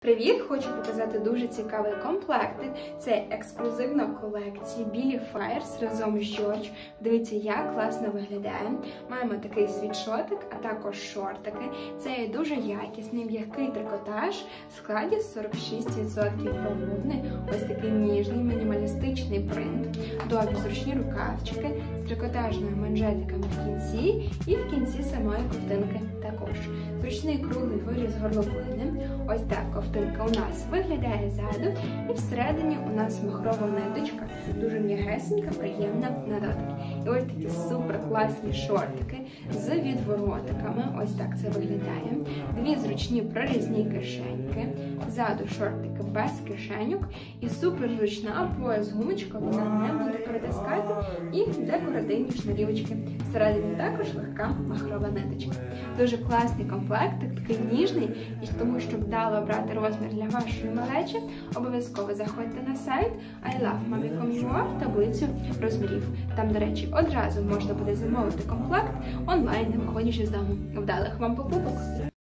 Привіт! Хочу показати дуже цікавий комплектик. Це ексклюзивна колекція Білі Фаєрс разом з Джордж. Дивіться, як класно виглядає. Маємо такий світшотик, а також шортики. Це дуже якісний, м'який трикотаж в складі 46% бавовни. Ось такий ніжний, мінімалістичний принт. Довгі зручні рукавчики з трикотажними манжетиками в кінці і в кінці самої ковтинки також. Зручний круглий виріз горловини. Ось так ковтинка у нас виглядає ззаду, і всередині у нас махрова ниточка, дуже м'ягесенька, приємна на класні шортики з відворотиками. Ось так це виглядає. Дві зручні прорізні кишеньки. Ззаду шортики без кишеньок. І супер зручна пояс гумочка, вона не буде притискати. І декоративні шнурівочки. Всередині також легка махрова ниточка. Дуже класний комплектик, такий ніжний, і тому, щоб вдало обрати розмір для вашої малечі, обов'язково заходьте на сайт ilovemami.com.ua в таблицю розмірів. Там, до речі, одразу можна буде замовити комплект онлайн, не виходячи з дому. Вдалих вам покупок!